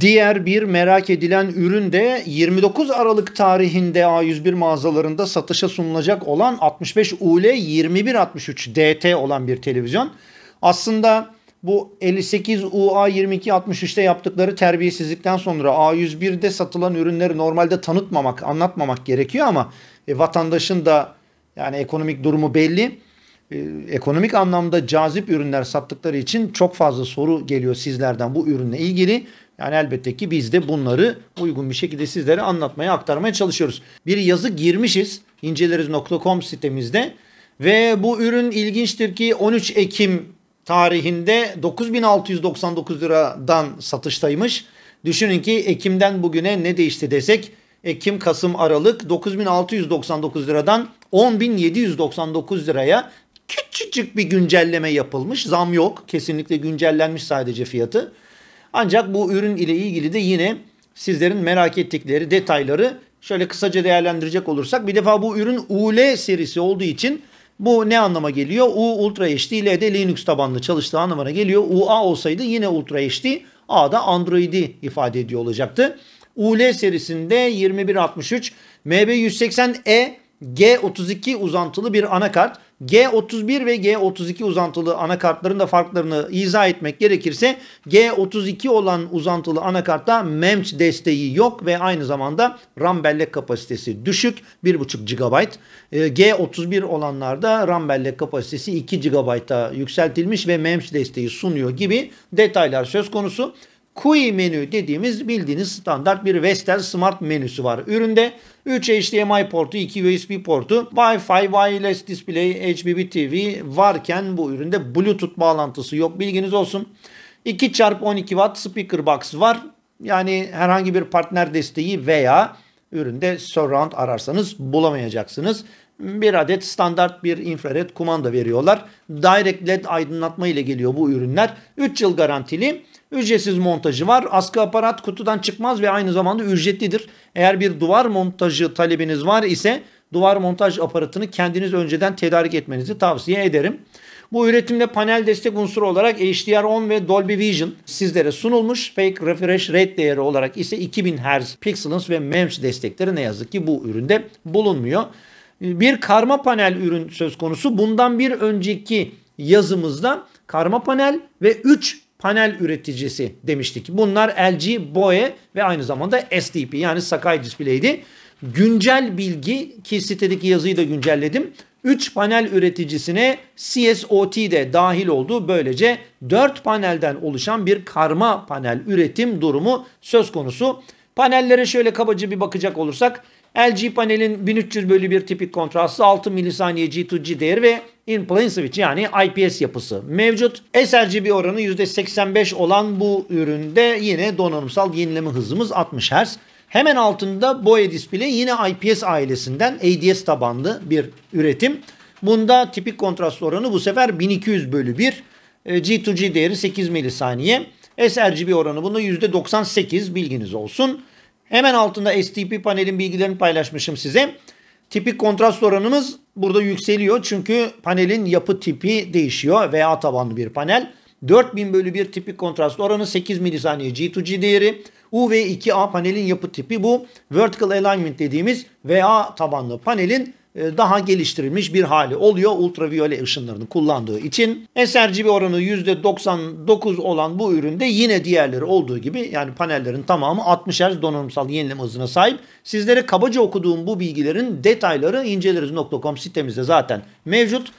Diğer bir merak edilen ürün de 29 Aralık tarihinde A101 mağazalarında satışa sunulacak olan 65 UL 2163 DT olan bir televizyon. Aslında bu 58 UA 2263'te yaptıkları terbiyesizlikten sonra A101'de satılan ürünleri normalde tanıtmamak, anlatmamak gerekiyor ama e, vatandaşın da yani ekonomik durumu belli. E, ekonomik anlamda cazip ürünler sattıkları için çok fazla soru geliyor sizlerden bu ürünle ilgili. Yani elbette ki biz de bunları uygun bir şekilde sizlere anlatmaya, aktarmaya çalışıyoruz. Bir yazı girmişiz inceleriz.com sitemizde ve bu ürün ilginçtir ki 13 Ekim tarihinde 9699 liradan satıştaymış. Düşünün ki Ekim'den bugüne ne değişti desek Ekim, Kasım, Aralık 9699 liradan 10799 liraya küçücük bir güncelleme yapılmış. Zam yok. Kesinlikle güncellenmiş sadece fiyatı. Ancak bu ürün ile ilgili de yine sizlerin merak ettikleri detayları şöyle kısaca değerlendirecek olursak bir defa bu ürün UL serisi olduğu için bu ne anlama geliyor? U Ultra HD LD Linux tabanlı çalıştığı anlamına geliyor. UA olsaydı yine Ultra HD A'da Android'i ifade ediyor olacaktı. UL serisinde 2163 MB180E G32 uzantılı bir anakart. G31 ve G32 uzantılı anakartların da farklarını izah etmek gerekirse G32 olan uzantılı anakartta MEMS desteği yok ve aynı zamanda RAM bellek kapasitesi düşük 1.5 GB. G31 olanlarda RAM bellek kapasitesi 2 GB'a yükseltilmiş ve MEMS desteği sunuyor gibi detaylar söz konusu. QI menü dediğimiz bildiğiniz standart bir Vestel Smart menüsü var. Üründe 3 HDMI portu, 2 USB portu, Wi-Fi, Wireless Display, HBB TV varken bu üründe Bluetooth bağlantısı yok. Bilginiz olsun. 2x12 Watt speaker box var. Yani herhangi bir partner desteği veya üründe surround ararsanız bulamayacaksınız. Bir adet standart bir infrared kumanda veriyorlar. Direct LED aydınlatma ile geliyor bu ürünler. 3 yıl garantili. Ücretsiz montajı var. Askı aparat kutudan çıkmaz ve aynı zamanda ücretlidir. Eğer bir duvar montajı talebiniz var ise duvar montaj aparatını kendiniz önceden tedarik etmenizi tavsiye ederim. Bu üretimde panel destek unsuru olarak HDR10 ve Dolby Vision sizlere sunulmuş. Fake Refresh Rate değeri olarak ise 2000 Hz Pixelance ve MEMS destekleri ne yazık ki bu üründe bulunmuyor. Bir karma panel ürün söz konusu. Bundan bir önceki yazımızda karma panel ve 3 panel üreticisi demiştik. Bunlar LG, BOE ve aynı zamanda SDP yani Sakai Display'di. Güncel bilgi ki sitedeki yazıyı da güncelledim. 3 panel üreticisine CSOT de dahil oldu. Böylece 4 panelden oluşan bir karma panel üretim durumu söz konusu. Panellere şöyle kabaca bir bakacak olursak LG panelin 1300 bölü 1 tipik kontrastlı 6 milisaniye G2G değeri ve in-plane switch yani IPS yapısı mevcut. sRGB oranı %85 olan bu üründe yine donanımsal yenileme hızımız 60 Hz. Hemen altında Boya Display yine IPS ailesinden ADS tabanlı bir üretim. Bunda tipik kontrast oranı bu sefer 1200 bölü 1. G2G değeri 8 milisaniye. sRGB oranı bunda %98 bilginiz olsun. Hemen altında STP panelin bilgilerini paylaşmışım size. Tipik kontrast oranımız burada yükseliyor çünkü panelin yapı tipi değişiyor. VA tabanlı bir panel. 4000 bölü 1 tipik kontrast oranı 8 milisaniye G2G değeri. U ve 2A panelin yapı tipi bu. Vertical alignment dediğimiz VA tabanlı panelin daha geliştirilmiş bir hali oluyor ultraviyole ışınlarını kullandığı için. sRGB oranı %99 olan bu üründe yine diğerleri olduğu gibi yani panellerin tamamı 60 Hz donanımsal yenileme hızına sahip. Sizlere kabaca okuduğum bu bilgilerin detayları inceleriz.com sitemizde zaten mevcut.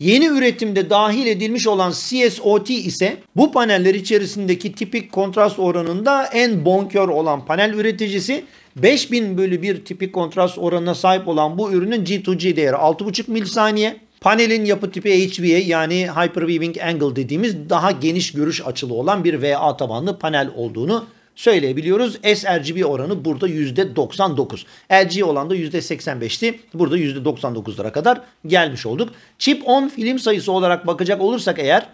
Yeni üretimde dahil edilmiş olan CSOT ise bu paneller içerisindeki tipik kontrast oranında en bonkör olan panel üreticisi 5000 bölü 1 tipik kontrast oranına sahip olan bu ürünün G2G değeri 6,5 milisaniye. Panelin yapı tipi HVA yani Hyperweaving Angle dediğimiz daha geniş görüş açılı olan bir VA tabanlı panel olduğunu söyleyebiliyoruz. sRGB oranı burada %99. LG olan da %85'ti. Burada %99'lara kadar gelmiş olduk. Chip on film sayısı olarak bakacak olursak eğer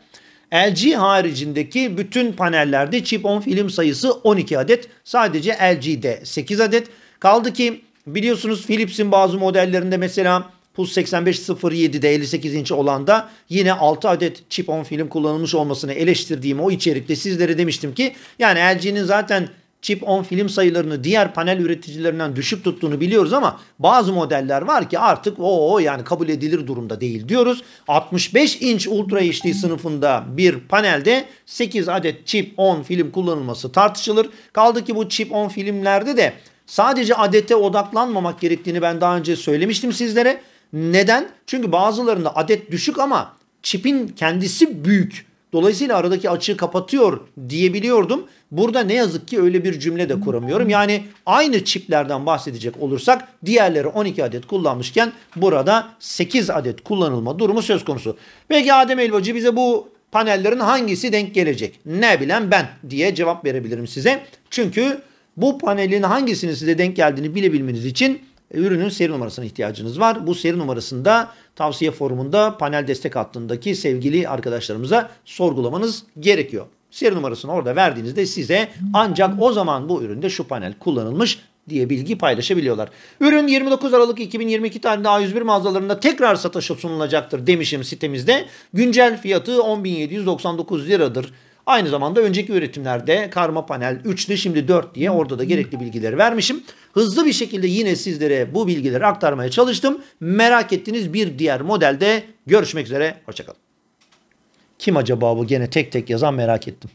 LG haricindeki bütün panellerde chip on film sayısı 12 adet. Sadece LG'de 8 adet. Kaldı ki biliyorsunuz Philips'in bazı modellerinde mesela PUS 8507'de 58 inç olan da yine 6 adet chip on film kullanılmış olmasını eleştirdiğim o içerikte sizlere demiştim ki yani LG'nin zaten chip on film sayılarını diğer panel üreticilerinden düşük tuttuğunu biliyoruz ama bazı modeller var ki artık o yani kabul edilir durumda değil diyoruz. 65 inç Ultra HD sınıfında bir panelde 8 adet chip on film kullanılması tartışılır. Kaldı ki bu chip on filmlerde de sadece adete odaklanmamak gerektiğini ben daha önce söylemiştim sizlere. Neden? Çünkü bazılarında adet düşük ama çipin kendisi büyük. Dolayısıyla aradaki açığı kapatıyor diyebiliyordum. Burada ne yazık ki öyle bir cümle de kuramıyorum. Yani aynı çiplerden bahsedecek olursak diğerleri 12 adet kullanmışken burada 8 adet kullanılma durumu söz konusu. Peki Adem Elbacı bize bu panellerin hangisi denk gelecek? Ne bilen ben diye cevap verebilirim size. Çünkü bu panelin hangisinin size denk geldiğini bilebilmeniz için ürünün seri numarasına ihtiyacınız var. Bu seri numarasında tavsiye forumunda panel destek hattındaki sevgili arkadaşlarımıza sorgulamanız gerekiyor. Seri numarasını orada verdiğinizde size ancak o zaman bu üründe şu panel kullanılmış diye bilgi paylaşabiliyorlar. Ürün 29 Aralık 2022 tarihinde A101 mağazalarında tekrar satışa sunulacaktır demişim sitemizde. Güncel fiyatı 10.799 liradır. Aynı zamanda önceki üretimlerde karma panel 3'tü şimdi 4 diye orada da gerekli bilgileri vermişim. Hızlı bir şekilde yine sizlere bu bilgileri aktarmaya çalıştım. Merak ettiğiniz bir diğer modelde görüşmek üzere. Hoşçakalın. Kim acaba bu gene tek tek yazan merak ettim.